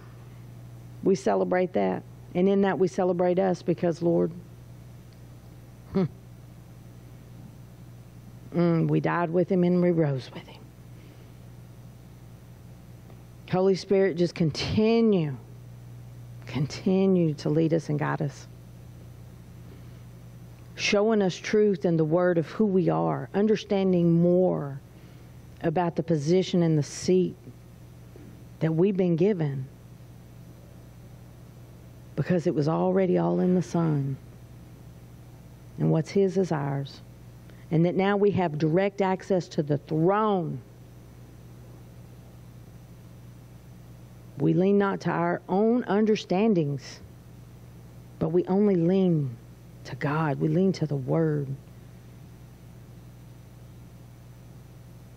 We celebrate that. And in that, we celebrate us because, Lord, hmm, mm, we died with him and we rose with him. Holy Spirit, just continue, continue to lead us and guide us. Showing us truth in the word of who we are, understanding more about the position and the seat that we've been given because it was already all in the Son. And what's His is ours. And that now we have direct access to the throne. We lean not to our own understandings, but we only lean to God. We lean to the Word.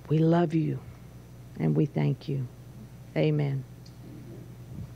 We love you and we thank you. Amen.